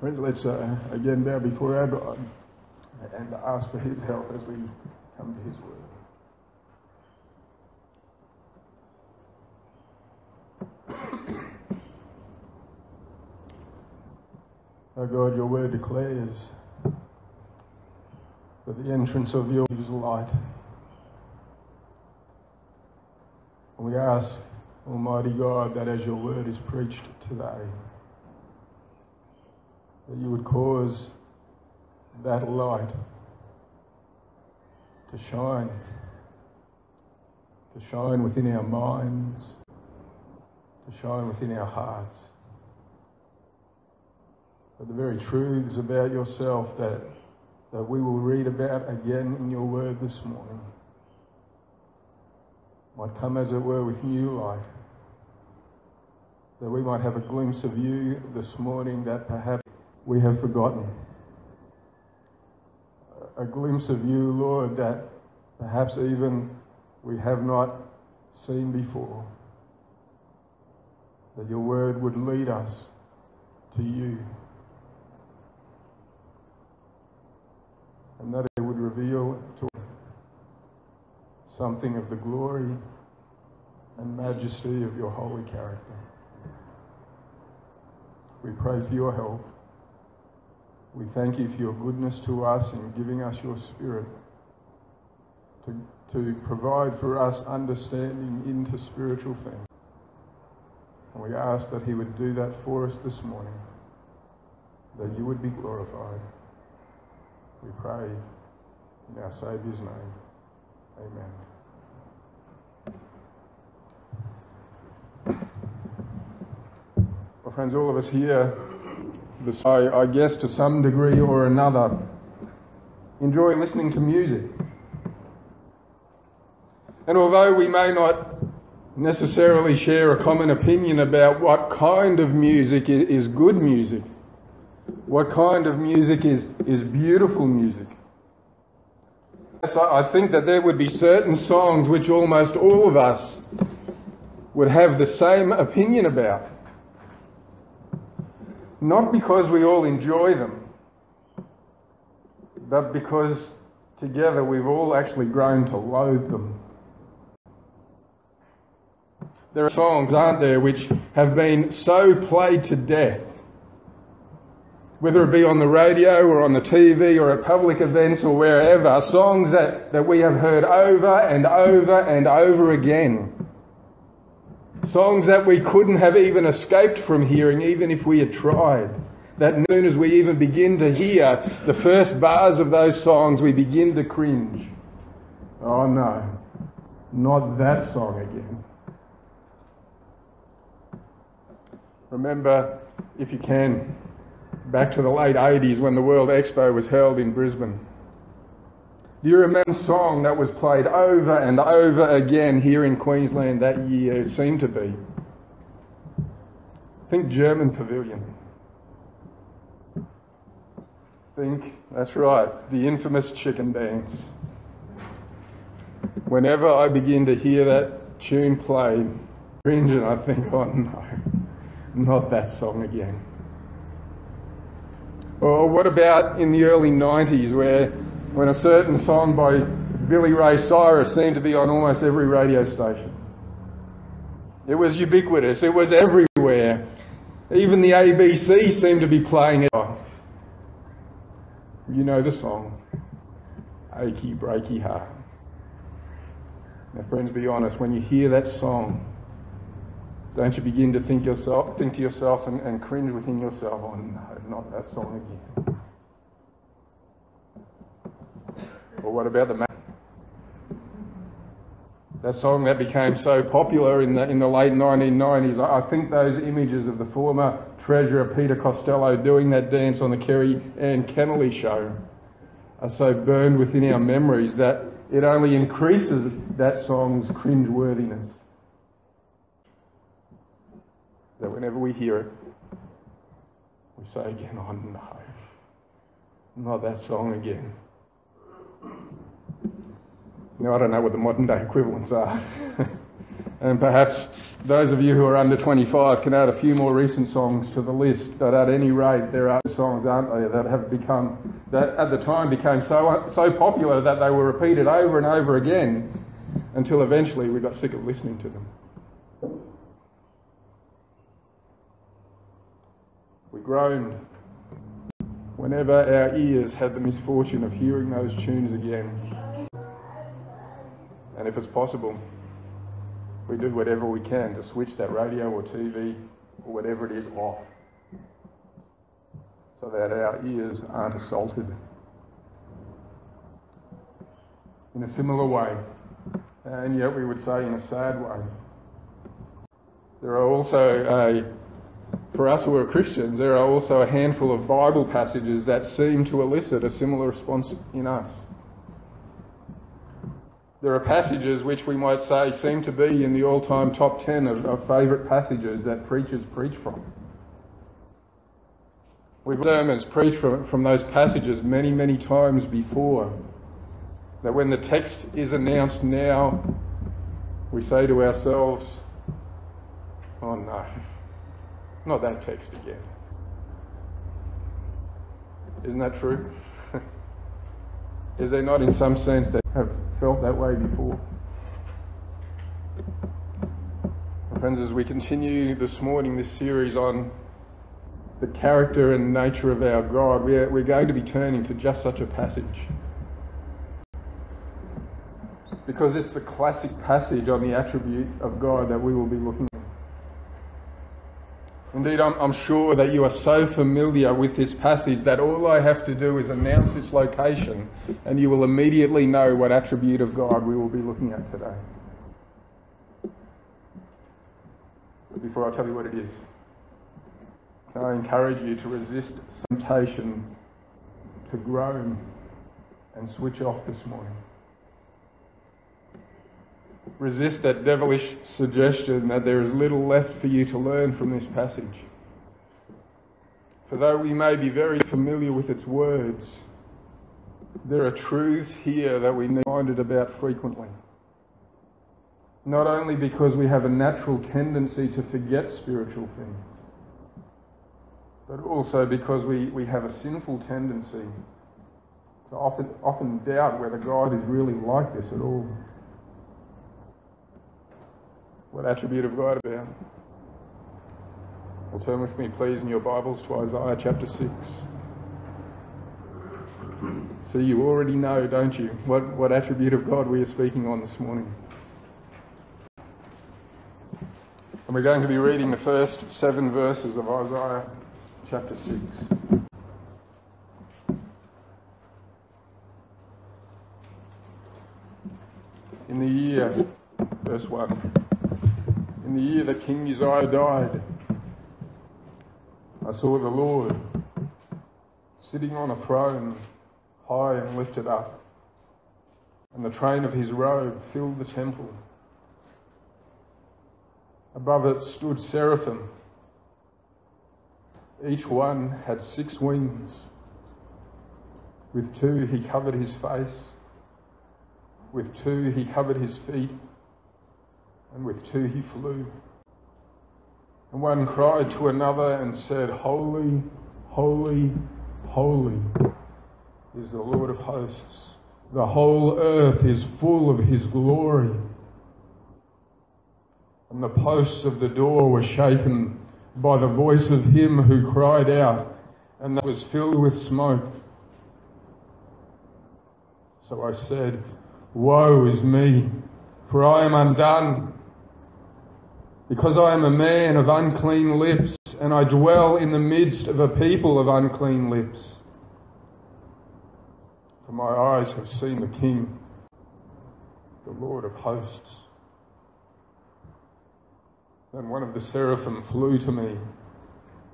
Friends, let's uh, again bow before our God and ask for His help as we come to His Word. Oh God, your word declares that the entrance of your is light. We ask, Almighty God, that as your word is preached today, that you would cause that light to shine, to shine within our minds, to shine within our hearts. That the very truths about yourself that, that we will read about again in your word this morning might come, as it were, with new light. That we might have a glimpse of you this morning that perhaps we have forgotten. A glimpse of you, Lord, that perhaps even we have not seen before. That your word would lead us to you. And that it would reveal to us something of the glory and majesty of your holy character. We pray for your help. We thank you for your goodness to us in giving us your Spirit to, to provide for us understanding into spiritual things. And we ask that He would do that for us this morning, that you would be glorified. We pray in our Saviour's name. Amen. Well, friends, all of us here, I, I guess to some degree or another, enjoy listening to music. And although we may not necessarily share a common opinion about what kind of music is good music, what kind of music is, is beautiful music, I think that there would be certain songs which almost all of us would have the same opinion about. Not because we all enjoy them, but because together we've all actually grown to loathe them. There are songs, aren't there, which have been so played to death whether it be on the radio or on the TV or at public events or wherever, songs that, that we have heard over and over and over again. Songs that we couldn't have even escaped from hearing even if we had tried. That as soon as we even begin to hear the first bars of those songs, we begin to cringe. Oh no, not that song again. Remember, if you can, back to the late 80s when the World Expo was held in Brisbane. Do you remember song that was played over and over again here in Queensland that year? It seemed to be. Think German Pavilion. Think, that's right, the infamous chicken dance. Whenever I begin to hear that tune played, cringe and I think, oh no, not that song again. Or what about in the early 90s where when a certain song by Billy Ray Cyrus seemed to be on almost every radio station? It was ubiquitous. It was everywhere. Even the ABC seemed to be playing it. You know the song. Achy breaky heart. Now friends, be honest, when you hear that song, don't you begin to think yourself, think to yourself and, and cringe within yourself, oh no, not that song again. Or what about the man? That song that became so popular in the, in the late 1990s, I think those images of the former treasurer Peter Costello doing that dance on the Kerry Ann Kennelly show are so burned within our memories that it only increases that song's cringeworthiness that whenever we hear it, we say again, oh no, not that song again. Now, I don't know what the modern day equivalents are. And perhaps those of you who are under 25 can add a few more recent songs to the list. But at any rate, there are songs, aren't there, that have become, that at the time became so, so popular that they were repeated over and over again until eventually we got sick of listening to them. We groaned whenever our ears have the misfortune of hearing those tunes again. And if it's possible, we do whatever we can to switch that radio or TV or whatever it is off so that our ears aren't assaulted. In a similar way, and yet we would say in a sad way, there are also a for us who are Christians, there are also a handful of Bible passages that seem to elicit a similar response in us. There are passages which we might say seem to be in the all-time top ten of, of favourite passages that preachers preach from. We've sermons preached from, from those passages many, many times before. That when the text is announced now, we say to ourselves, oh no, not that text again. Isn't that true? Is there not, in some sense, that have felt that way before? Friends, as we continue this morning this series on the character and nature of our God, we're, we're going to be turning to just such a passage. Because it's the classic passage on the attribute of God that we will be looking at. Indeed, I'm, I'm, sure that you are so familiar with this passage that all I have to do is announce its location and you will immediately know what attribute of God we will be looking at today. But before I tell you what it is, I encourage you to resist temptation to groan and switch off this morning resist that devilish suggestion that there is little left for you to learn from this passage. For though we may be very familiar with its words, there are truths here that we need reminded about frequently. Not only because we have a natural tendency to forget spiritual things, but also because we, we have a sinful tendency to often, often doubt whether God is really like this at all. What attribute of God about? Well, turn with me, please, in your Bibles to Isaiah chapter 6. So you already know, don't you, what, what attribute of God we are speaking on this morning. And we're going to be reading the first seven verses of Isaiah chapter 6. In the year, verse 1 in the year that King Uzziah died, I saw the Lord sitting on a throne high and lifted up, and the train of his robe filled the temple. Above it stood seraphim. Each one had six wings. With two he covered his face, with two he covered his feet and with two he flew. And one cried to another and said, Holy, holy, holy is the Lord of hosts. The whole earth is full of his glory. And the posts of the door were shaken by the voice of him who cried out, and that was filled with smoke. So I said, Woe is me, for I am undone because I am a man of unclean lips, and I dwell in the midst of a people of unclean lips. For my eyes have seen the King, the Lord of hosts. Then one of the seraphim flew to me,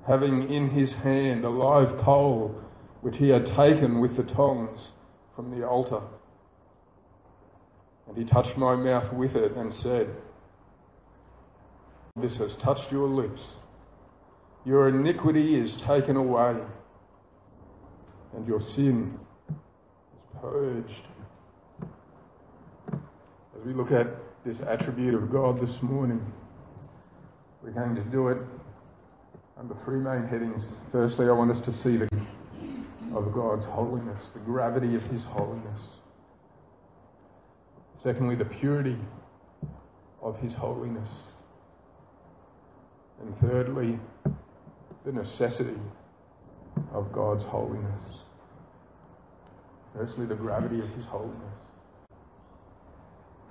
having in his hand a live coal which he had taken with the tongs from the altar. And he touched my mouth with it and said, this has touched your lips. Your iniquity is taken away, and your sin is purged. As we look at this attribute of God this morning. We're going to do it under three main headings. Firstly, I want us to see the of God's holiness, the gravity of His holiness. Secondly, the purity of His holiness. And thirdly, the necessity of God's holiness. Firstly, the gravity of His holiness.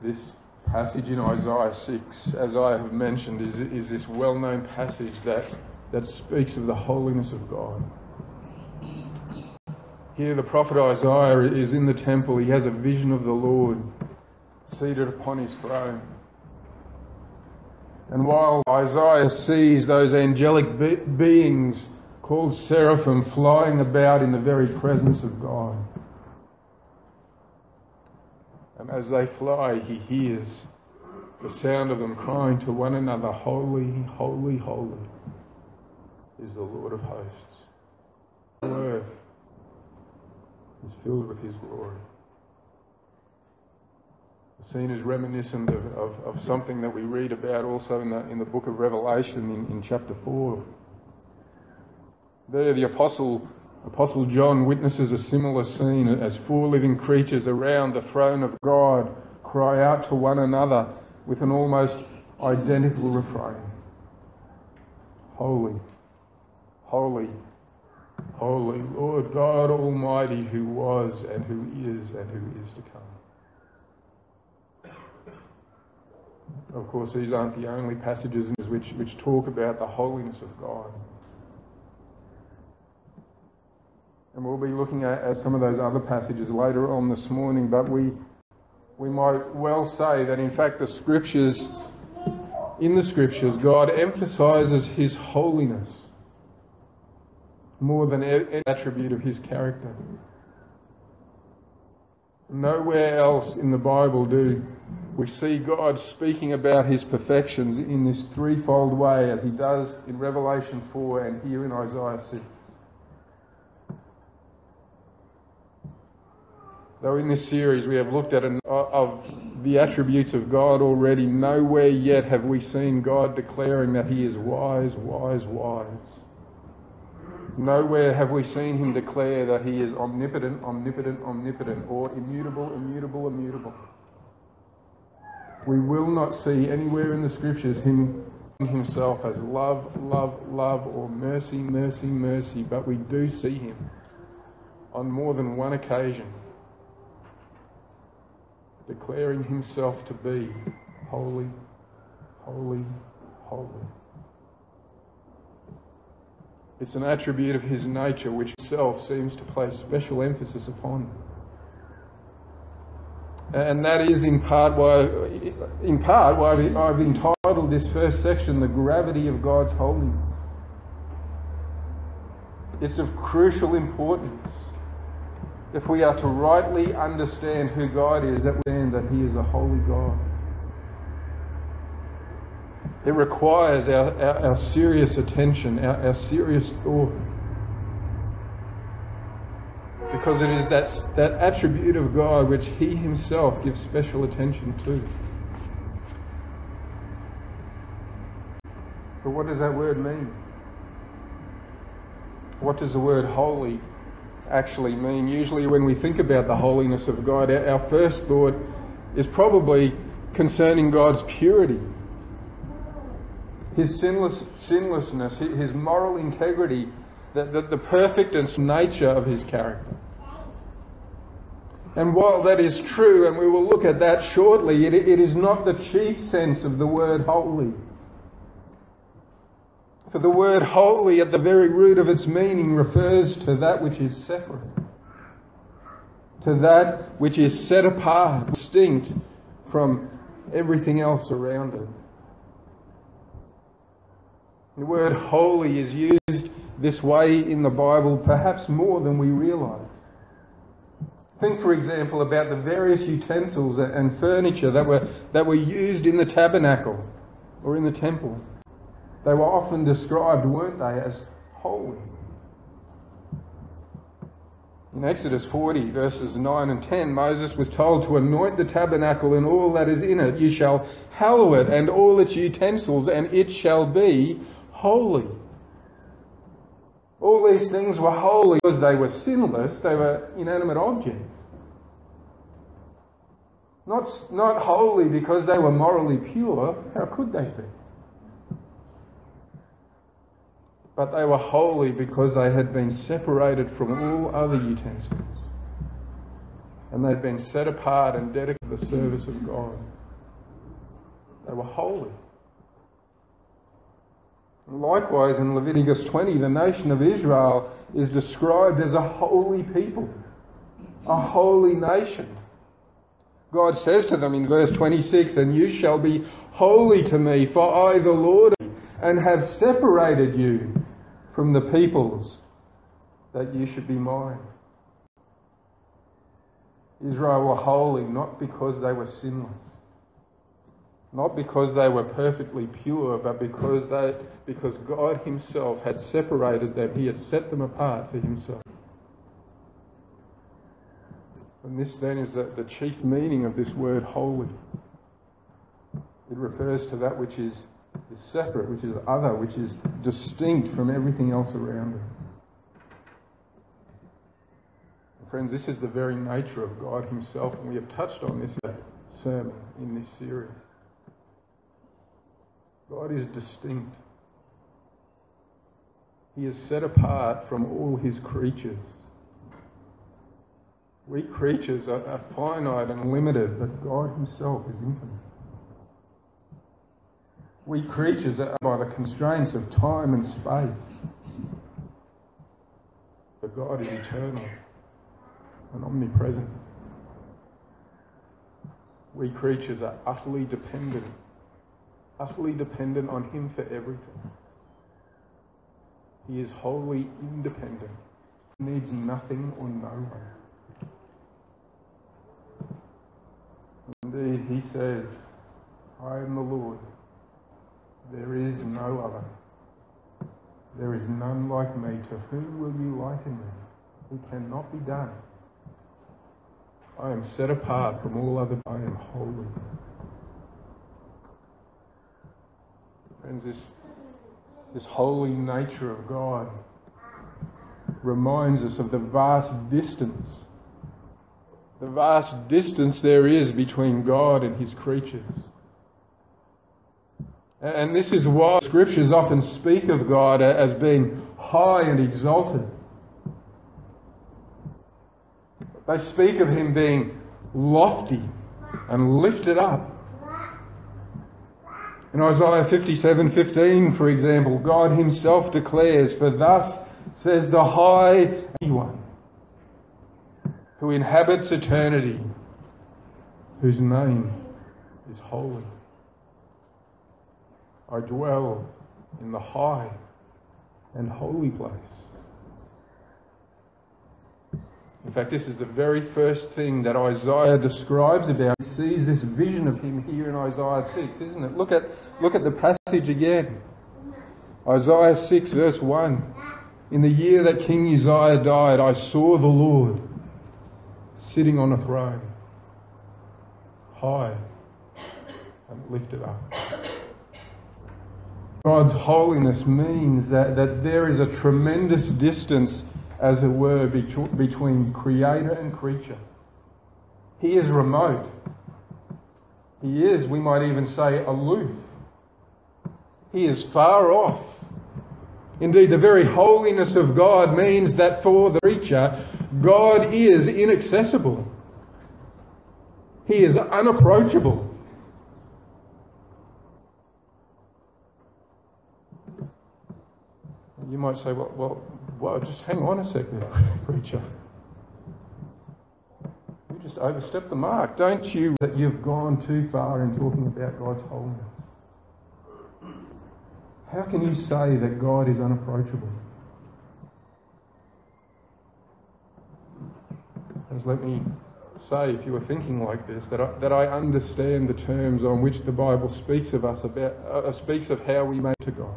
This passage in Isaiah 6, as I have mentioned, is, is this well known passage that, that speaks of the holiness of God. Here, the prophet Isaiah is in the temple. He has a vision of the Lord seated upon his throne. And while Isaiah sees those angelic be- beings called seraphim flying about in the very presence of God, and as they fly, he hears the sound of them crying to one another, Holy, holy, holy is the Lord of hosts. The earth is filled with his glory. The as reminiscent of, of, of, something that we read about also in the, in the book of Revelation in, in chapter 4. There, the apostle, apostle John witnesses a similar scene as four living creatures around the throne of God cry out to one another with an almost identical refrain Holy, holy, holy, Lord God Almighty, who was and who is and who is to come. Of course, these aren't the only passages which, which talk about the holiness of God. And we'll be looking at, at some of those other passages later on this morning, but we, we might well say that in fact the scriptures, in the scriptures, God emphasizes His holiness more than any attribute of His character. Nowhere else in the Bible do we see God speaking about his perfections in this threefold way as he does in Revelation 4 and here in Isaiah 6. Though in this series we have looked at an, uh, of the attributes of God already, nowhere yet have we seen God declaring that he is wise, wise, wise. Nowhere have we seen him declare that he is omnipotent, omnipotent, omnipotent, or immutable, immutable, immutable. We will not see anywhere in the scriptures him himself as love, love, love, or mercy, mercy, mercy, but we do see him on more than one occasion declaring himself to be holy, holy, holy. It's an attribute of his nature which himself seems to place special emphasis upon. And that is in part why, in part why I've entitled this first section, The Gravity of God's Holiness. It's of crucial importance if we are to rightly understand who God is, that we understand that He is a holy God. It requires our, our, our serious attention, our, our serious thought because it is that, that attribute of God which He Himself gives special attention to. But what does that word mean? What does the word holy actually mean? Usually, when we think about the holiness of God, our first thought is probably concerning God's purity, His sinless, sinlessness, His moral integrity, the, the, the perfect nature of His character. And while that is true, and we will look at that shortly, it, it is not the chief sense of the word holy. For the word holy at the very root of its meaning refers to that which is separate, to that which is set apart, distinct from everything else around it. The word holy is used this way in the Bible perhaps more than we realize. Think, for example, about the various utensils and furniture that were, that were used in the tabernacle or in the temple. They were often described, weren't they, as holy. In Exodus 40, verses 9 and 10, Moses was told to anoint the tabernacle and all that is in it. You shall hallow it and all its utensils, and it shall be holy. All these things were holy because they were sinless, they were inanimate objects. Not, not holy because they were morally pure. How could they be? But they were holy because they had been separated from all other utensils. And they'd been set apart and dedicated to the service of God. They were holy. Likewise, in Leviticus 20, the nation of Israel is described as a holy people, a holy nation. God says to them in verse 26, And you shall be holy to me, for I, the Lord, and have separated you from the peoples that you should be mine. Israel were holy not because they were sinless, not because they were perfectly pure, but because they, because God Himself had separated them. He had set them apart for Himself. And this then is the, the chief meaning of this word holy. It refers to that which is, is separate, which is other, which is distinct from everything else around it. Friends, this is the very nature of God Himself, and we have touched on this sermon in this series. God is distinct. He is set apart from all His creatures. We creatures are, are finite and limited, but God Himself is infinite. We creatures are by the constraints of time and space. But God is eternal and omnipresent. We creatures are utterly dependent, utterly dependent on Him for everything. He is wholly independent, he needs nothing or no one. Indeed, he says, I am the Lord. There is no other. There is none like me. To whom will you liken me? It cannot be done. I am set apart from all other. I am holy. Friends, this, this holy nature of God reminds us of the vast distance the vast distance there is between God and his creatures. And this is why scriptures often speak of God as being high and exalted. They speak of him being lofty and lifted up. In Isaiah 57:15, for example, God himself declares, "For thus says the high one, who inhabits eternity, whose name is holy. I dwell in the high and holy place. In fact, this is the very first thing that Isaiah describes about. He sees this vision of him here in Isaiah 6, isn't it? Look at, look at the passage again. Isaiah 6, verse 1. In the year that King Uzziah died, I saw the Lord sitting on a throne, high and lifted up. God's holiness means that, that there is a tremendous distance, as it were, between creator and creature. He is remote. He is, we might even say, aloof. He is far off. Indeed, the very holiness of God means that for the creature, God is inaccessible. He is unapproachable. You might say, well, well, well just hang on a second, preacher. You just overstepped the mark. Don't you that you've gone too far in talking about God's holiness? How can you say that God is unapproachable? As let me say, if you were thinking like this, that I, that I understand the terms on which the Bible speaks of us about, uh, speaks of how we make to God.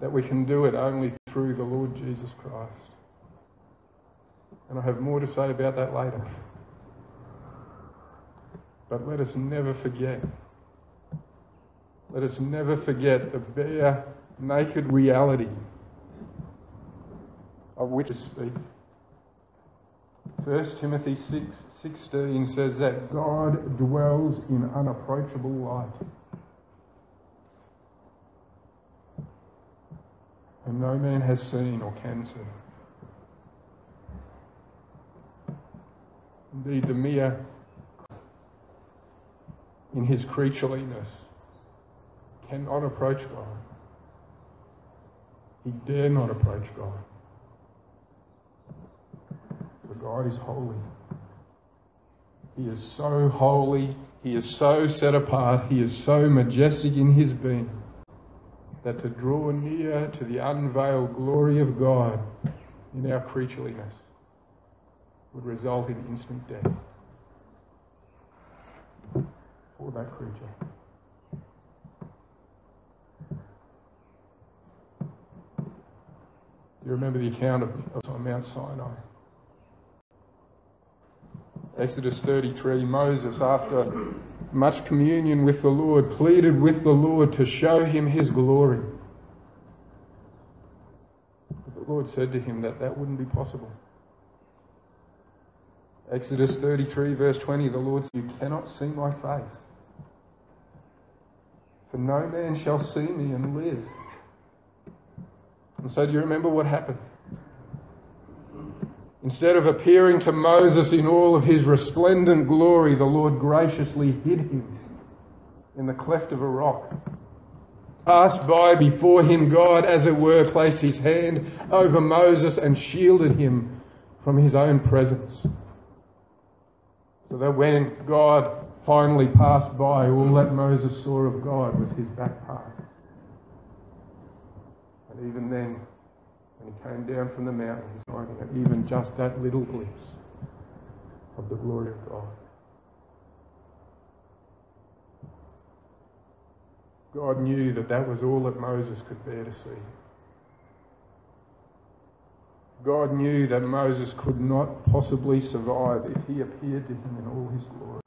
That we can do it only through the Lord Jesus Christ. And I have more to say about that later. But let us never forget. Let us never forget the bare, naked reality of which to speak. 1 Timothy 6 16 says that God dwells in unapproachable light. And no man has seen or can see. Indeed, the mere in his creatureliness cannot approach God. He dare not approach God. For God is holy. He is so holy, He is so set apart, He is so majestic in His being that to draw near to the unveiled glory of God in our creatureliness would result in instant death for that creature. You remember the account of, of on Mount Sinai? Exodus 33, Moses, after much communion with the Lord, pleaded with the Lord to show him his glory. But the Lord said to him that that wouldn't be possible. Exodus 33, verse 20, the Lord said, You cannot see my face. For no man shall see me and live. And so, do you remember what happened? Instead of appearing to Moses in all of his resplendent glory, the Lord graciously hid him in the cleft of a rock. Passed by before him, God, as it were, placed his hand over Moses and shielded him from his own presence. So that when God finally passed by, all that Moses saw of God was his back parts. And even then, came down from the mountain, he's finding at even just that little glimpse of the glory of God. God knew that that was all that Moses could bear to see. God knew that Moses could not possibly survive if he appeared to him in all his glory.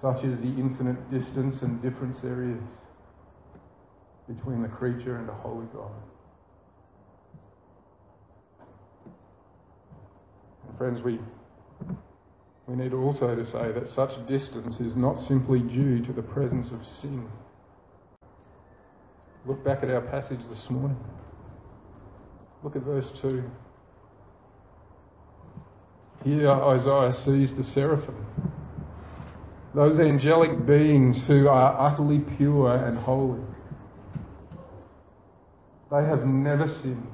Such is the infinite distance and difference there is between the creature and the holy God. Friends, we, we need also to say that such distance is not simply due to the presence of sin. Look back at our passage this morning. Look at verse 2. Here Isaiah sees the seraphim, those angelic beings who are utterly pure and holy. They have never sinned.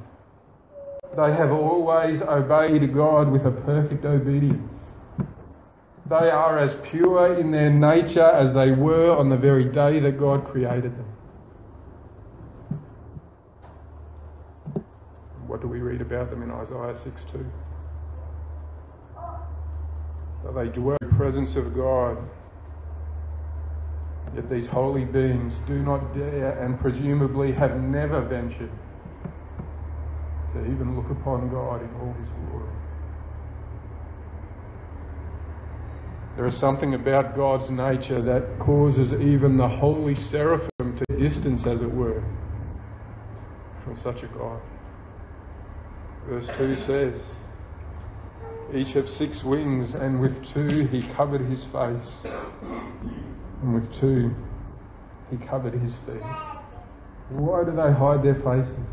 They have always obeyed God with a perfect obedience. They are as pure in their nature as they were on the very day that God created them. What do we read about them in Isaiah 6 2? That they dwell in the presence of God. Yet these holy beings do not dare and presumably have never ventured to even look upon God in all his glory. There is something about God's nature that causes even the holy seraphim to distance, as it were, from such a God. Verse 2 says, Each have six wings, and with two he covered his face, and with two he covered his feet. Why do they hide their faces?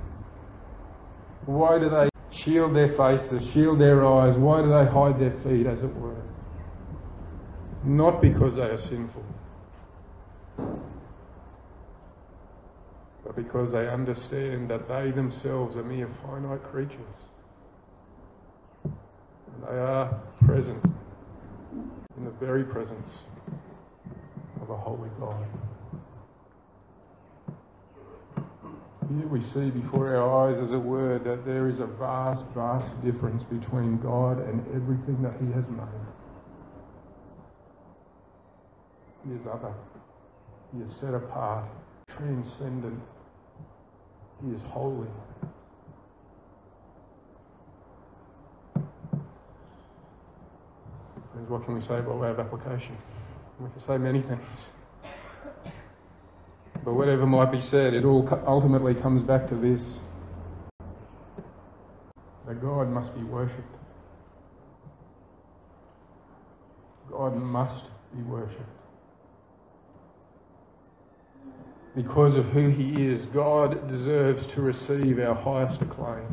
Why do they shield their faces, shield their eyes? Why do they hide their feet, as it were? Not because they are sinful, but because they understand that they themselves are mere finite creatures. And they are present in the very presence of a holy God. here we see before our eyes, as it were, that there is a vast, vast difference between God and everything that He has made. He is other. He is set apart, transcendent. He is holy. And what can we say by way of application? We can say many things. Whatever might be said, it all ultimately comes back to this that God must be worshipped. God must be worshipped. Because of who He is, God deserves to receive our highest acclaim.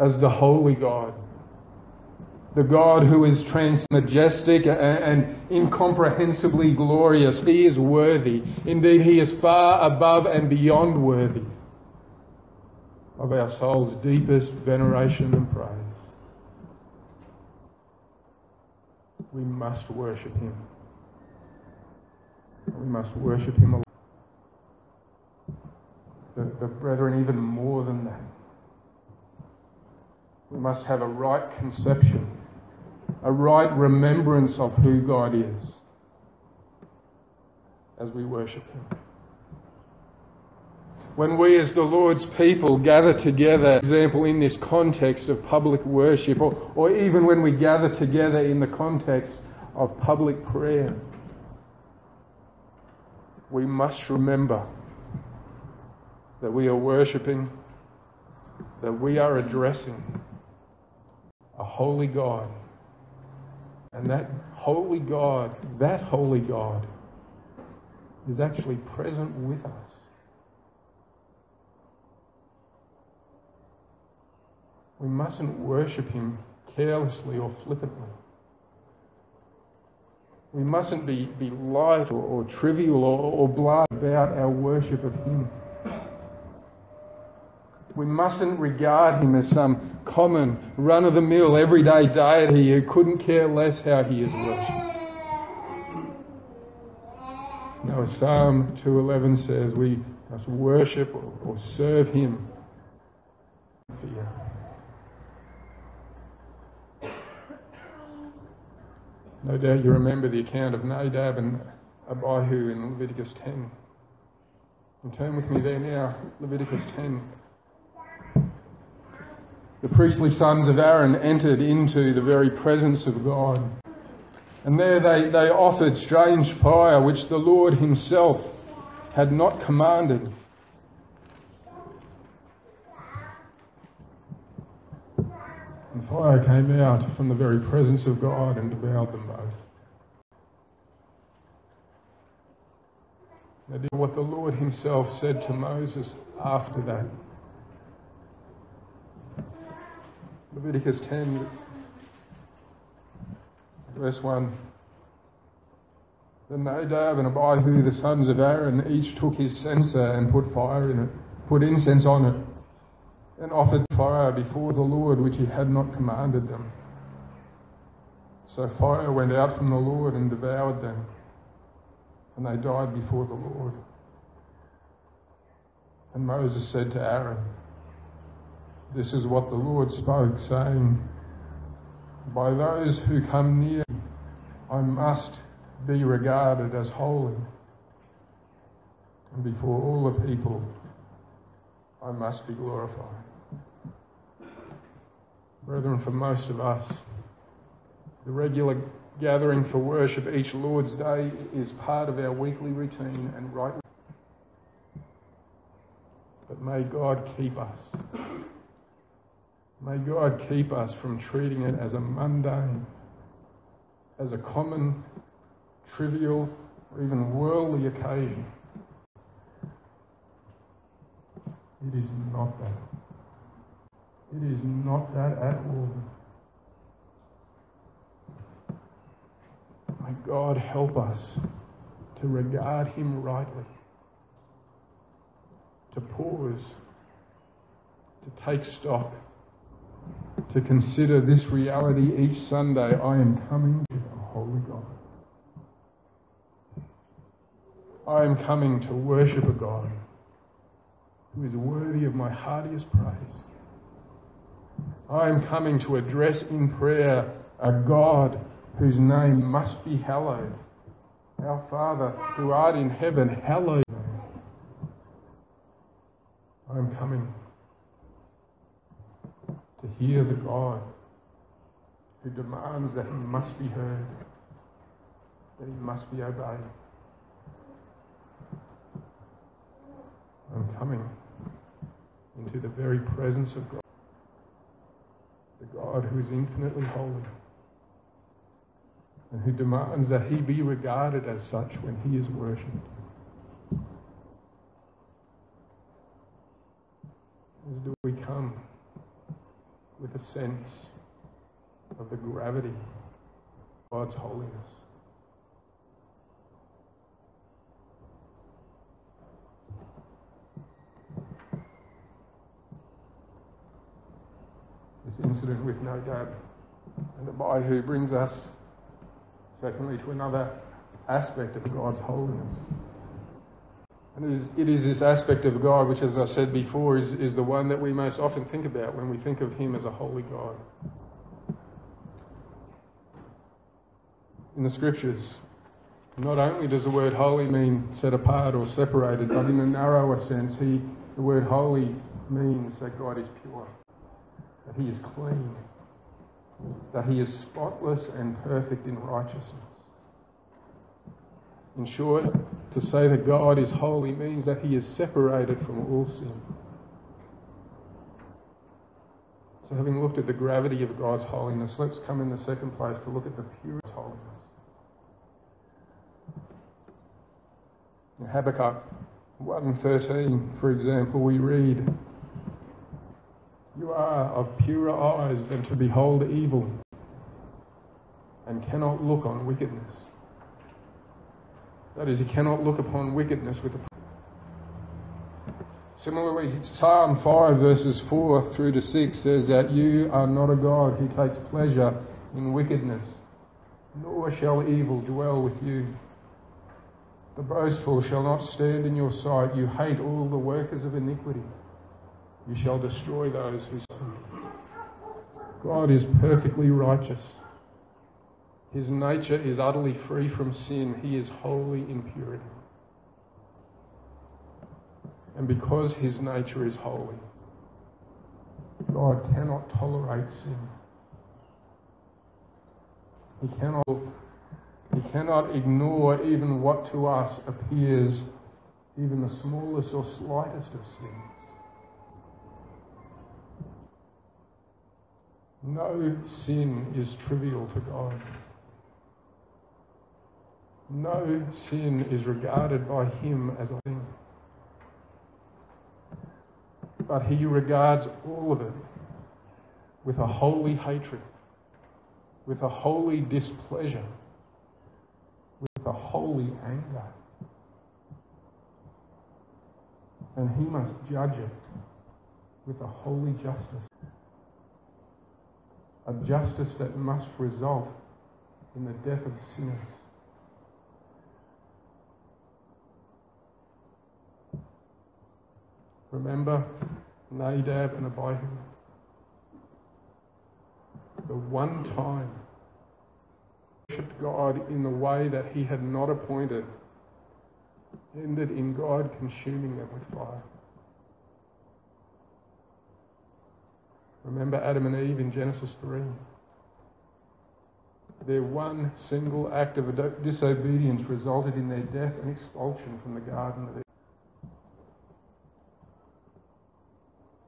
As the holy God, the God who is trans majestic and incomprehensibly glorious, He is worthy. Indeed, He is far above and beyond worthy of our soul's deepest veneration and praise. We must worship Him. We must worship Him alone. But, but, brethren, even more than that, we must have a right conception, a right remembrance of who God is as we worship Him when we as the Lord's people gather together, for example in this context of public worship, or, or even when we gather together in the context of public prayer, we must remember that we are worshipping, that we are addressing a holy God. And that holy God, that holy God, is actually present with us. We mustn't worship Him carelessly or flippantly. We mustn't be, be light or, or trivial or, or about our worship of Him. We mustn't regard Him as some common, run of the mill, everyday deity who couldn't care less how He is worshipped. No, Psalm 211 says, we must worship or, serve Him. No doubt you remember the account of Nadab and Abihu in Leviticus 10. And turn with me there now, Leviticus 10. The priestly sons of Aaron entered into the very presence of God. And there they, they offered strange fire which the Lord Himself had not commanded. And fire came out from the very presence of God and devoured them both. Now, what the Lord Himself said to Moses after that. Leviticus 10, verse 1. Then Nadab and Abihu, the sons of Aaron, each took his censer and put fire in it, put incense on it and offered fire before the Lord which he had not commanded them. So fire went out from the Lord and devoured them, and they died before the Lord. And Moses said to Aaron, This is what the Lord spoke, saying, By those who come near, I must be regarded as holy, and before all the people, I must be glorified. Brethren, for most of us, the regular gathering for worship each Lord's Day is part of our weekly routine and right. But may God keep us. May God keep us from treating it as a mundane, as a common, trivial, or even worldly occasion. It is not that. It is not that at all. May God help us to regard Him rightly, to pause, to take stock, to consider this reality each Sunday. I am coming to the Holy God. I am coming to worship a God who is worthy of my heartiest praise. I am coming to address in prayer a God whose name must be hallowed. Our Father, who art in heaven, hallowed. I am coming to hear the God who demands that he must be heard, that he must be obeyed. I'm coming into the very presence of God, the God who is infinitely holy and who demands that he be regarded as such when he is worshipped. As do we come with a sense of the gravity of God's holiness. This incident with Nadab and Abihu brings us, secondly, to another aspect of God's holiness. And it is, it is, this aspect of God, which, as I said before, is, is the one that we most often think about when we think of Him as a holy God. In the Scriptures, not only does the word holy mean set apart or separated, but in a narrower sense, he, the word holy means that God is pure, that He is clean, that He is spotless and perfect in righteousness. In short, to say that God is holy means that He is separated from all sin. So, having looked at the gravity of God's holiness, let's come in the second place to look at the purity of holiness. In Habakkuk 1.13, for example, we read, You are of purer eyes than to behold evil, and cannot look on wickedness. That is, you cannot look upon wickedness with a. Similarly, Psalm 5, verses 4 through to 6 says that you are not a God who takes pleasure in wickedness, nor shall evil dwell with you. The boastful shall not stand in your sight. You hate all the workers of iniquity. You shall destroy those who. God is perfectly righteous. His nature is utterly free from sin. He is holy in purity. And because his nature is holy, God cannot tolerate sin. He cannot, he cannot ignore even what to us appears even the smallest or slightest of sins. No sin is trivial to God. No sin is regarded by him as a thing. But he regards all of it with a holy hatred, with a holy displeasure, with a holy anger. And he must judge it with a holy justice. A justice that must result in the death of sinners. Remember Nadab and Abihu? The one time worshipped God in the way that he had not appointed ended in God consuming them with fire. Remember Adam and Eve in Genesis 3? Their one single act of disobedience resulted in their death and expulsion from the Garden of Eden.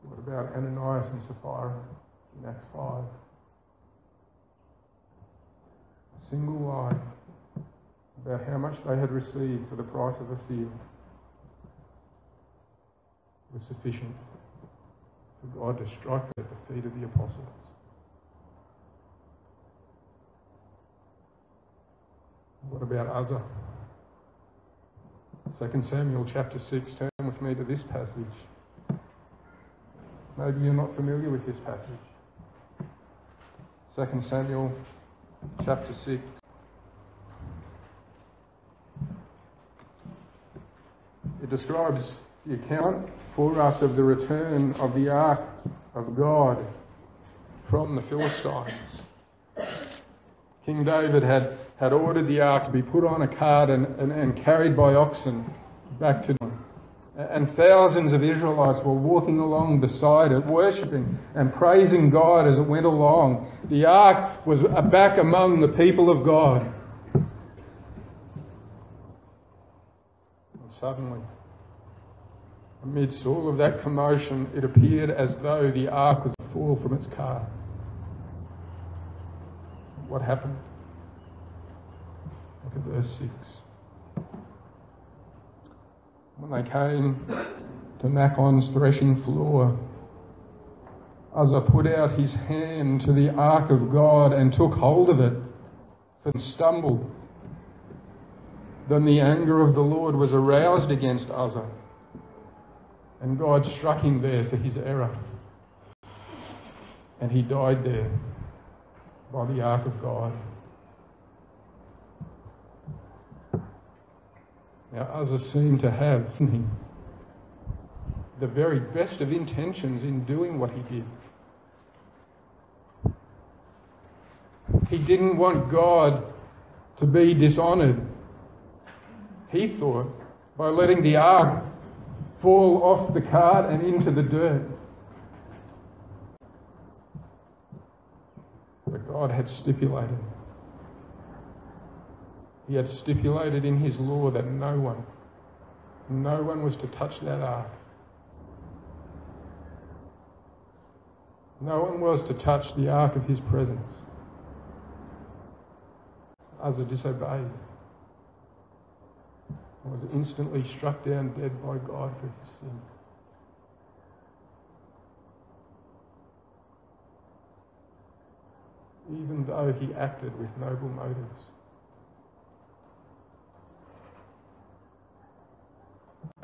What about Ananias and Sapphira in Acts 5? A single line about how much they had received for the price of a field was sufficient for God to strike at the feet of the apostles. What about Uzzah? 2 Samuel chapter 6, turn with me to this passage. Maybe you're not familiar with this passage. 2 Samuel chapter 6. It describes the account for us of the return of the ark of God from the Philistines. King David had, had ordered the ark to be put on a cart and, and, and carried by oxen back to and thousands of Israelites were walking along beside it, worshipping and praising God as it went along. The ark was back among the people of God. And suddenly, amidst all of that commotion, it appeared as though the ark was to fall from its car. What happened? Look at verse 6 when they came to Nachon's threshing floor. Uzzah put out his hand to the ark of God and took hold of it and stumbled. Then the anger of the Lord was aroused against Uzzah, and God struck him there for his error. And he died there by the ark of God. Now, Uzzah seemed to have the very best of intentions in doing what he did. He didn't want God to be dishonoured. He thought by letting the ark fall off the cart and into the dirt. But God had stipulated he had stipulated in his law that no one, no one was to touch that ark. No one was to touch the ark of his presence. Uzzah disobeyed and was instantly struck down dead by God for his sin. Even though he acted with noble motives.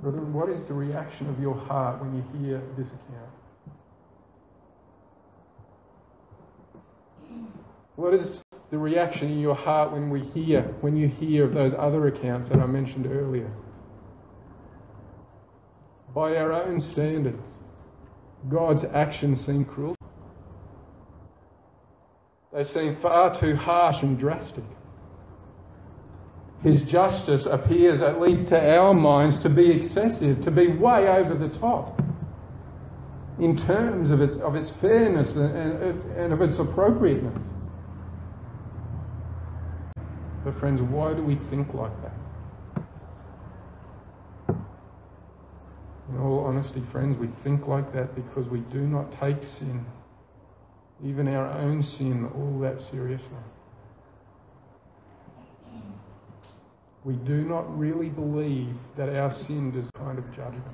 Brethren, what is the reaction of your heart when you hear this account? What is the reaction in your heart when we hear, when you hear of those other accounts that I mentioned earlier? By our own standards, God's actions seem cruel. They seem far too harsh and drastic. His justice appears, at least to our minds, to be excessive, to be way over the top in terms of its, of its fairness and, and of its appropriateness. But, friends, why do we think like that? In all honesty, friends, we think like that because we do not take sin, even our own sin, all that seriously. We do not really believe that our sin does kind of judgment.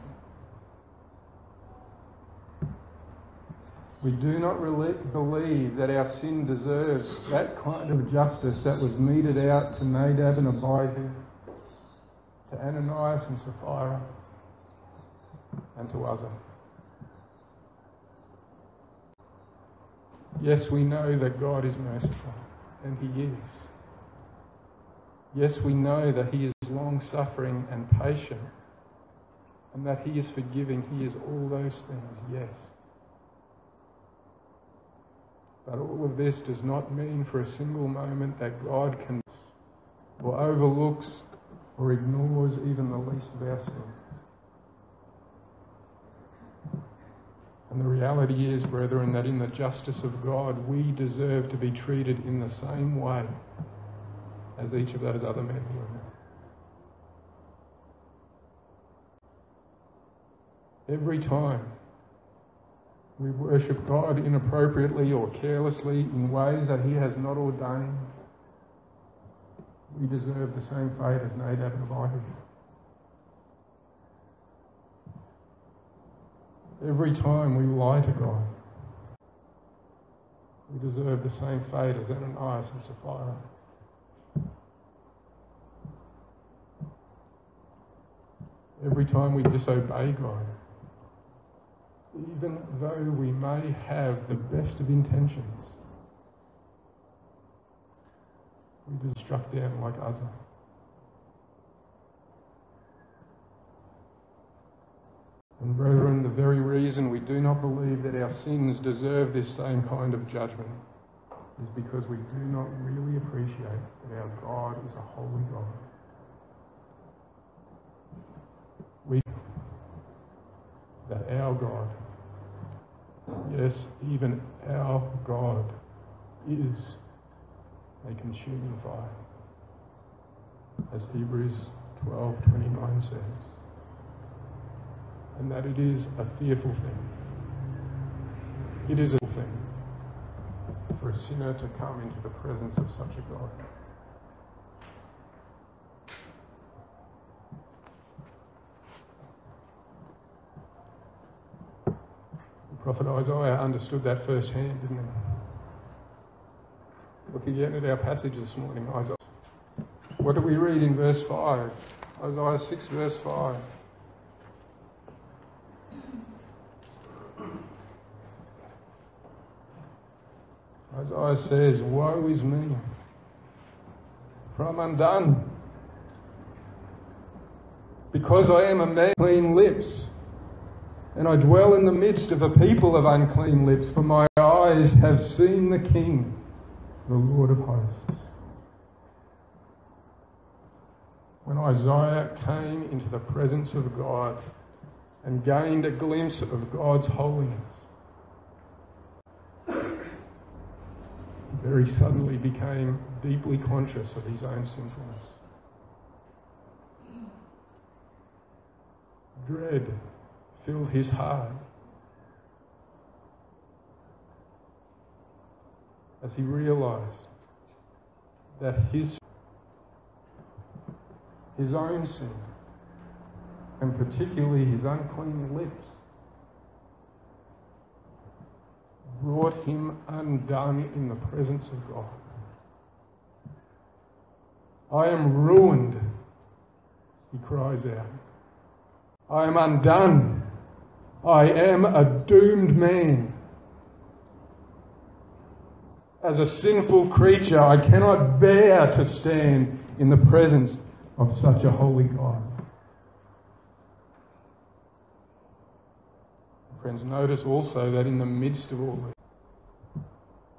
We do not really believe that our sin deserves that kind of justice that was meted out to Nadab and Abihu, to Ananias and Sapphira, and to Uzzah. Yes, we know that God is merciful, and He is. Yes, we know that He is long suffering and patient, and that He is forgiving. He is all those things, yes. But all of this does not mean for a single moment that God can or overlooks or ignores even the least of our sins. And the reality is, brethren, that in the justice of God, we deserve to be treated in the same way as each of those other men were. Every time we worship God inappropriately or carelessly in ways that He has not ordained, we deserve the same fate as Nadab and Abihu. Every time we lie to God, we deserve the same fate as Ananias and Sapphira. Every time we disobey God, even though we may have the best of intentions, we just struck down like Uzzah. And brethren, the very reason we do not believe that our sins deserve this same kind of judgment is because we do not really appreciate that our God is a holy God. We, that our God, yes, even our God, is a consuming fire. As Hebrews 12:29 says, and that it is a fearful thing. It is a thing for a sinner to come into the presence of such a God. Prophet Isaiah understood that firsthand, didn't he? Look again at our passage this morning, Isaiah. What do we read in verse 5? Isaiah 6, verse 5. Isaiah says, Woe is me, for I'm undone. Because I am a man clean lips, and I dwell in the midst of a people of unclean lips, for my eyes have seen the King, the Lord of hosts. When Isaiah came into the presence of God and gained a glimpse of God's holiness, very suddenly became deeply conscious of his own sinfulness. Dread filled his heart as he realized that his his own sin and particularly his unclean lips brought him undone in the presence of God. I am ruined, he cries out. I am undone. I am a doomed man. As a sinful creature, I cannot bear to stand in the presence of such a holy God. Friends, notice also that in the midst of all this,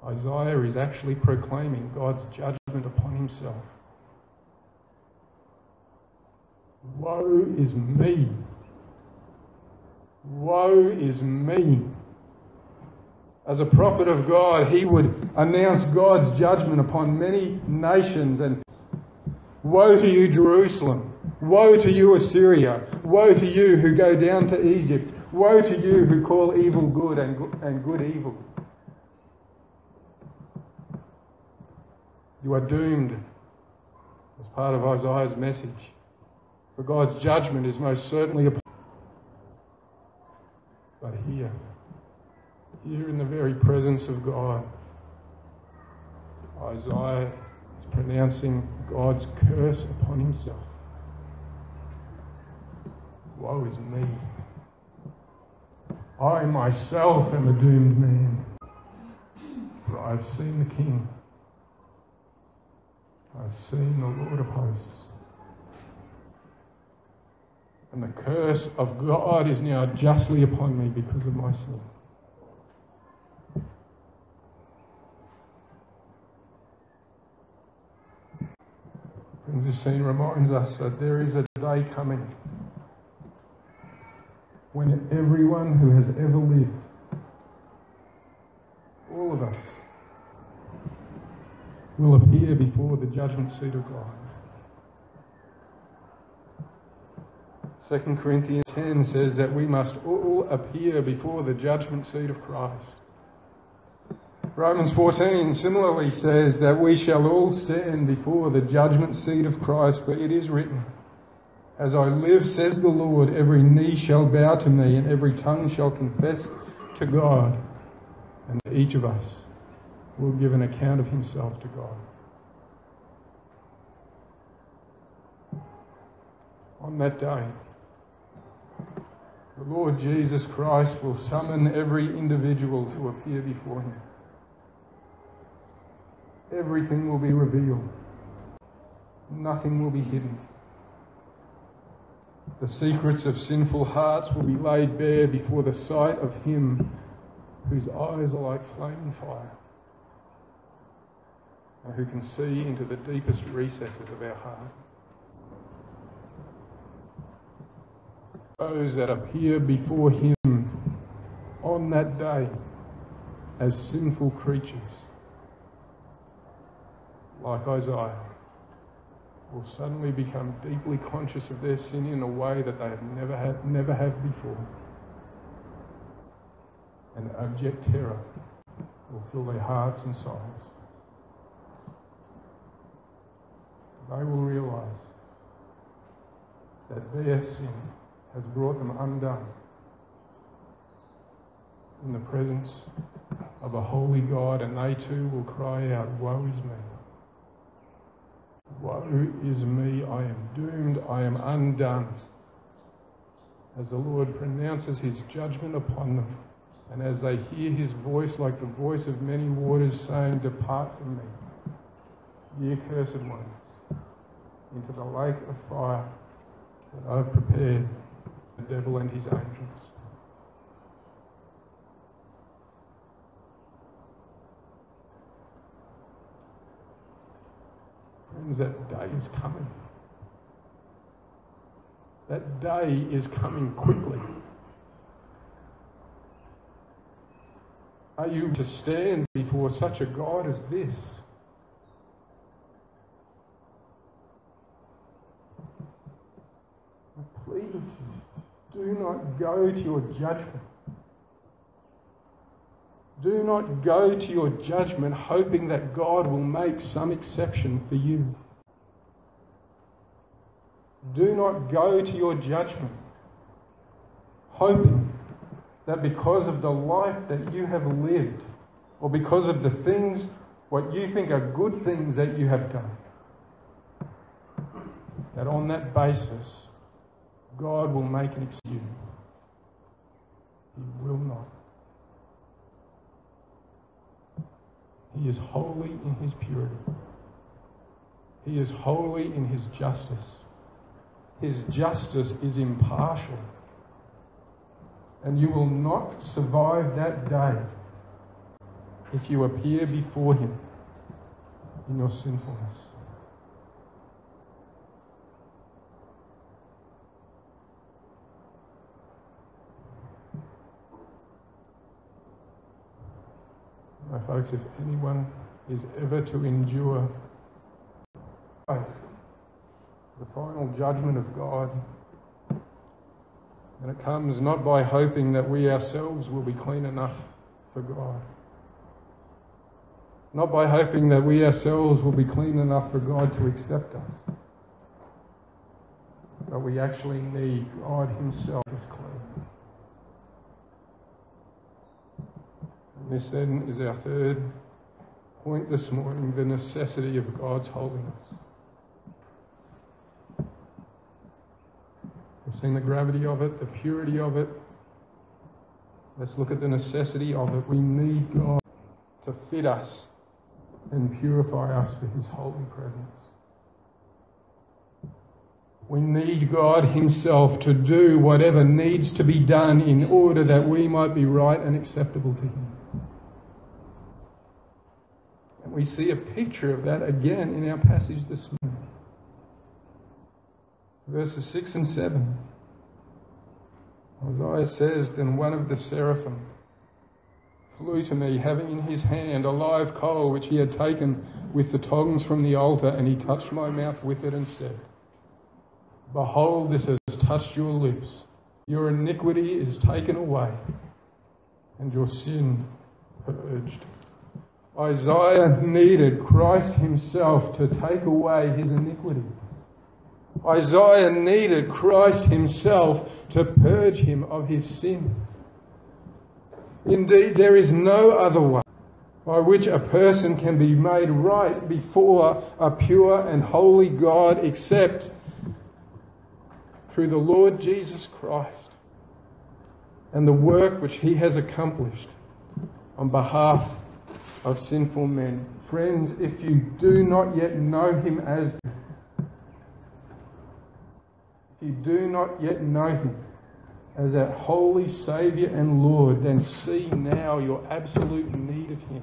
Isaiah is actually proclaiming God's judgment upon himself. Woe is me! Woe is me! As a prophet of God, he would announce God's judgment upon many nations and woe to you, Jerusalem! Woe to you, Assyria! Woe to you who go down to Egypt! Woe to you who call evil good and good, and good evil. You are doomed as part of Isaiah's message. For God's judgment is most certainly upon. Here, here in the very presence of God, Isaiah is pronouncing God's curse upon himself. Woe is me. I myself am a doomed man. For I have seen the King. I have seen the Lord of hosts. And the curse of God is now justly upon me because of my sin. Friends, this scene reminds us that there is a day coming when everyone who has ever lived, all of us, will appear before the judgment seat of God. 2 Corinthians 10 says that we must all appear before the judgment seat of Christ. Romans 14 similarly says that we shall all stand before the judgment seat of Christ, for it is written, As I live, says the Lord, every knee shall bow to me, and every tongue shall confess to God. And each of us will give an account of himself to God. On that day, the Lord Jesus Christ will summon every individual to appear before him. Everything will be revealed. Nothing will be hidden. The secrets of sinful hearts will be laid bare before the sight of him whose eyes are like flaming fire and who can see into the deepest recesses of our heart. Those that appear before him on that day, as sinful creatures, like Isaiah, will suddenly become deeply conscious of their sin in a way that they have never had, never have before. And abject terror will fill their hearts and souls. They will realize that their sin has brought them undone in the presence of a holy God, and they too will cry out, Woe is me! Woe is me! I am doomed, I am undone. As the Lord pronounces his judgment upon them, and as they hear his voice like the voice of many waters saying, Depart from me, ye accursed ones, into the lake of fire that I have prepared the devil and his angels. Friends, that day is coming. That day is coming quickly. Are you to stand before such a God as this? I plead with you, do not go to your judgment. Do not go to your judgment hoping that God will make some exception for you. Do not go to your judgment hoping that because of the life that you have lived, or because of the things, what you think are good things that you have done, that on that basis, God will make an excuse. He will not. He is holy in his purity. He is holy in his justice. His justice is impartial. And you will not survive that day if you appear before him in your sinfulness. My folks, if anyone is ever to endure the final judgment of God, and it comes not by hoping that we ourselves will be clean enough for God, not by hoping that we ourselves will be clean enough for God to accept us, but we actually need God Himself as clean. This then is our third point this morning the necessity of God's holiness. We've seen the gravity of it, the purity of it. Let's look at the necessity of it. We need God to fit us and purify us for His holy presence. We need God Himself to do whatever needs to be done in order that we might be right and acceptable to Him. And we see a picture of that again in our passage this morning. Verses 6 and 7. Isaiah says, Then one of the seraphim flew to me, having in his hand a live coal which he had taken with the tongs from the altar, and he touched my mouth with it and said, Behold, this has touched your lips. Your iniquity is taken away, and your sin purged. Isaiah needed Christ himself to take away his iniquities. Isaiah needed Christ himself to purge him of his sin. Indeed, there is no other way by which a person can be made right before a pure and holy God except through the Lord Jesus Christ and the work which he has accomplished on behalf of sinful men. Friends, if you do not yet know him as if you do not yet know him as that holy Saviour and Lord, then see now your absolute need of him.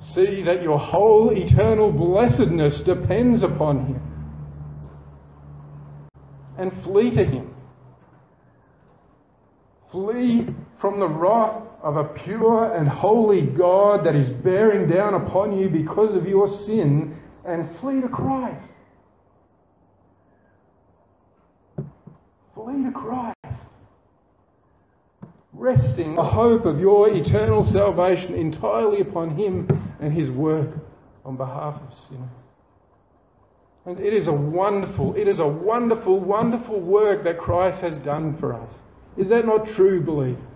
See that your whole eternal blessedness depends upon him. And flee to him. Flee from the wrath of a pure and holy God that is bearing down upon you because of your sin and flee to Christ. Flee to Christ. Resting the hope of your eternal salvation entirely upon Him and His work on behalf of sinners. And it is a wonderful, it is a wonderful, wonderful work that Christ has done for us. Is that not true, believers?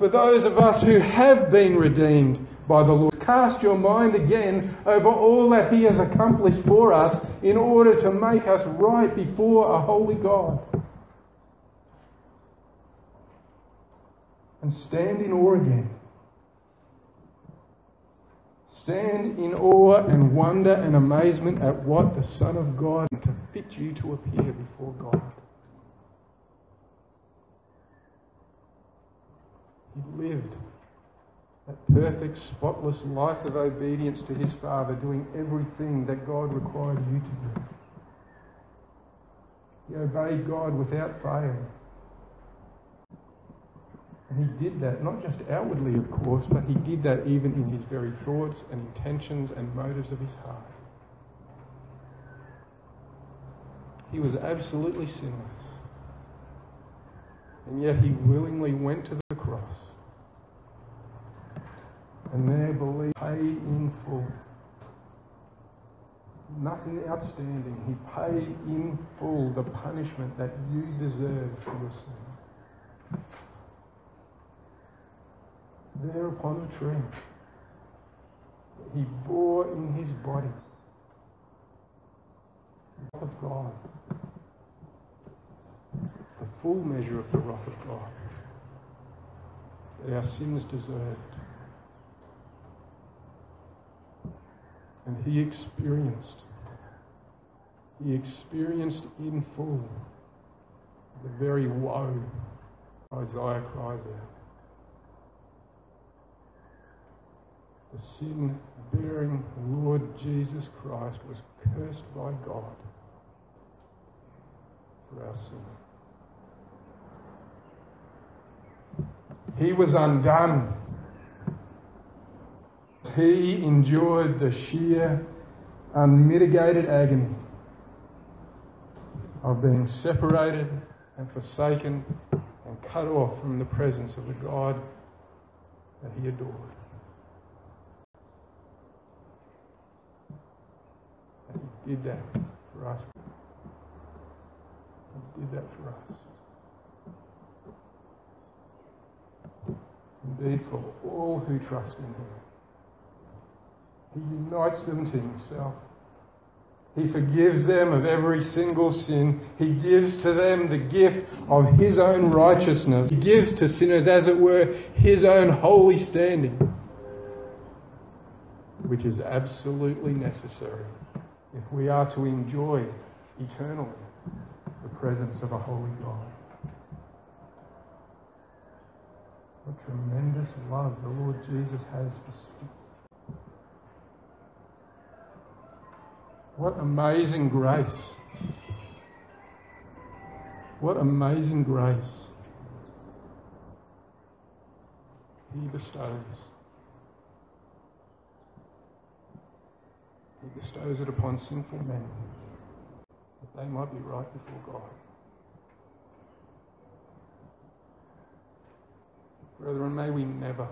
For those of us who have been redeemed by the Lord, cast your mind again over all that He has accomplished for us in order to make us right before a holy God. And stand in awe again. Stand in awe and wonder and amazement at what the Son of God to fit you to appear before God. He lived that perfect, spotless life of obedience to his Father, doing everything that God required you to do. He obeyed God without fail. And he did that, not just outwardly, of course, but he did that even in his very thoughts and intentions and motives of his heart. He was absolutely sinless. And yet he willingly went to And there, believe, paid in full. Nothing outstanding. He paid in full the punishment that you deserve for your sin. There upon the tree, he bore in his body the wrath of God, the full measure of the wrath of God that our sins deserved. And he experienced, he experienced in full the very woe Isaiah cries out. The sin bearing Lord Jesus Christ was cursed by God for our sin. He was undone he endured the sheer, unmitigated agony of being separated and forsaken and cut off from the presence of the God that he adored. And he did that for us. He did that for us. Indeed, for all who trust in him. He unites them to himself. He forgives them of every single sin. He gives to them the gift of his own righteousness. He gives to sinners, as it were, his own holy standing, which is absolutely necessary if we are to enjoy eternally the presence of a holy God. What tremendous love the Lord Jesus has for What amazing grace. What amazing grace He bestows. He bestows it upon sinful men that they might be right before God. Brethren, may we never,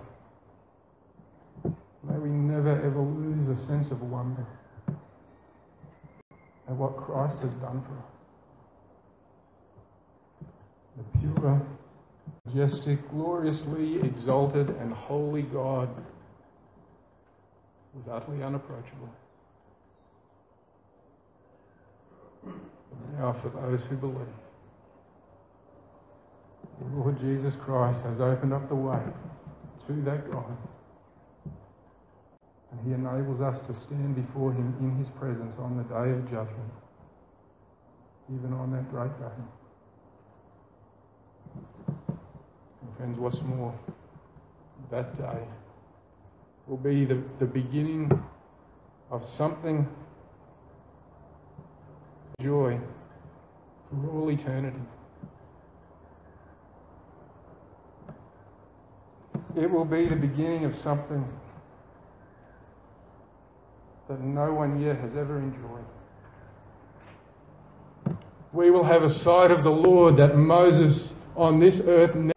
may we never ever lose a sense of wonder at what Christ has done for us. The pure, majestic, gloriously exalted, and holy God was utterly unapproachable. Now, for those who believe, the Lord Jesus Christ has opened up the way to that God and he enables us to stand before him in his presence on the day of judgment, even on that great day. And friends, what's more, that day will be the, the beginning of something joy for all eternity. It will be the beginning of something that no one yet has ever enjoyed. We will have a sight of the Lord that Moses on this earth never.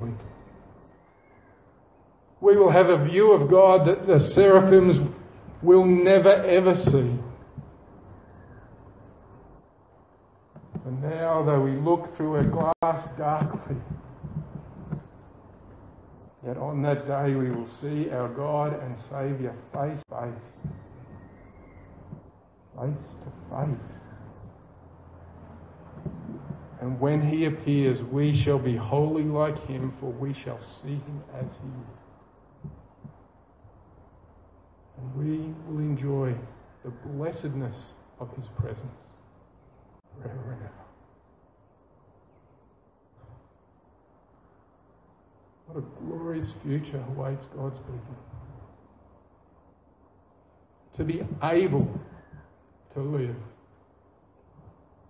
We will have a view of God that the seraphims will never ever see. And now, though we look through a glass darkly, yet on that day we will see our God and Saviour face to face. Face to face. And when he appears, we shall be holy like him, for we shall see him as he is. And we will enjoy the blessedness of his presence forever and ever. What a glorious future awaits God's people. To be able to live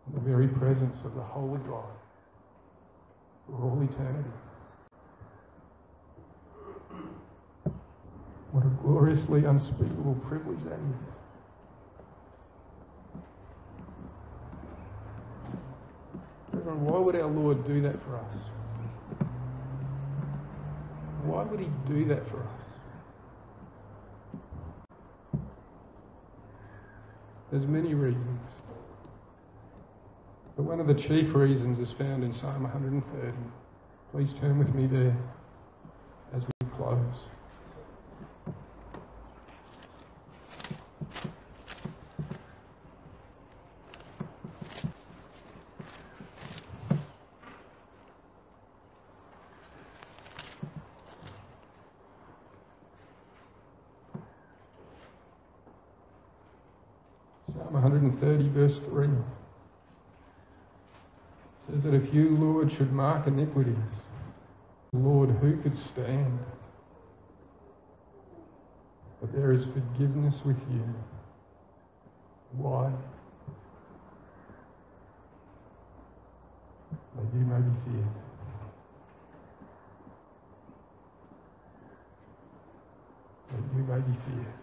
in the very presence of the Holy God for all eternity. What a gloriously unspeakable privilege that is. Brethren, why would our Lord do that for us? Why would He do that for us? There's many reasons. But one of the chief reasons is found in Psalm 130. Please turn with me there as we close. Psalm 130, verse 3 says that if you, Lord, should mark iniquities, Lord, who could stand? But there is forgiveness with you. Why? That you may be feared. That you may be feared.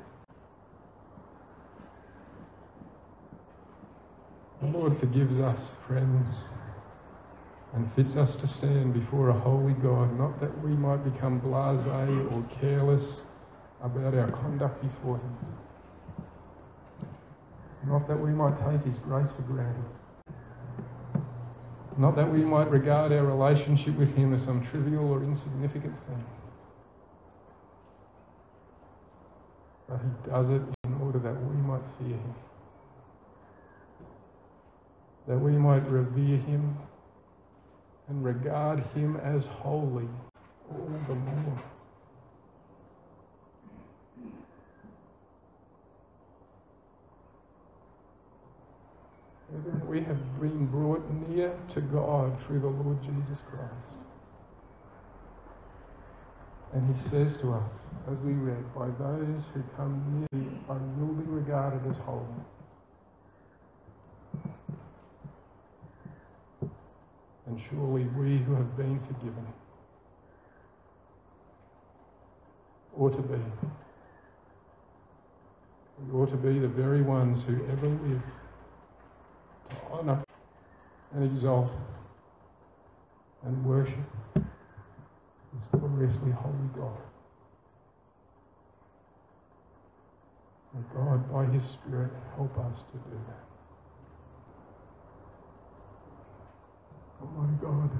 The Lord forgives us, friends, and fits us to stand before a holy God, not that we might become blasé or careless about our conduct before Him, not that we might take His grace for granted, not that we might regard our relationship with Him as some trivial or insignificant thing, but He does it in order that we might fear Him that we might revere him and regard him as holy all the more. We have been brought near to God through the Lord Jesus Christ. And he says to us, as we read, by those who come near I will be regarded as holy. And surely we who have been forgiven ought to be. We ought to be the very ones who ever live to honour and exalt and worship this gloriously holy God. May God, by His Spirit, help us to do that. Oh, Almighty God.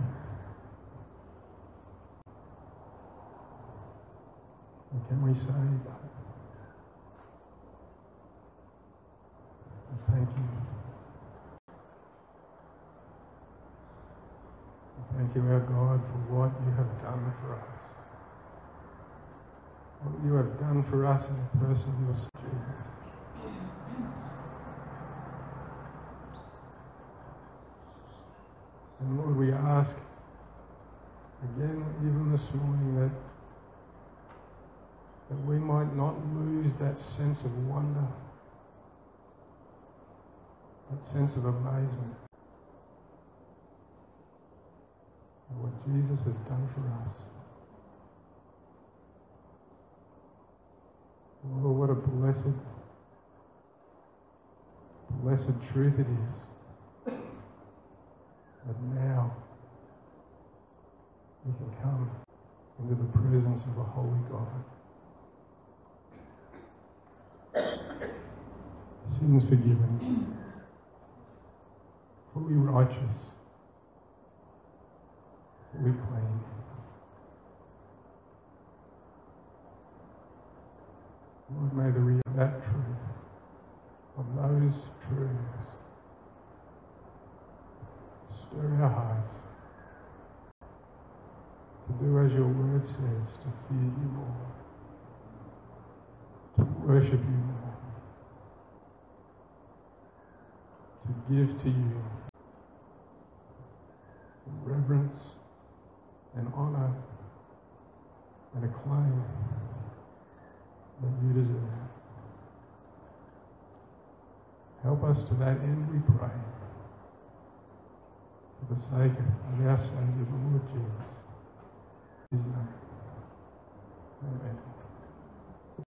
And can we say, thank you. Thank you, our God, for what you have done for us. What you have done for us in the person of your Son, that sense of wonder, that sense of amazement at what Jesus has done for us. Oh, what a blessed, blessed truth it is that now we can come into the presence of the Holy God. Sins forgiven, fully righteous, fully clean. Lord, may the real that truth of those truths. Stir our hearts to do as your word says, to fear you more, worship you to give to you reverence and honor and acclaim that you deserve. Help us to that end, we pray, for the sake of our Savior, the Lord Jesus. His name. Amen.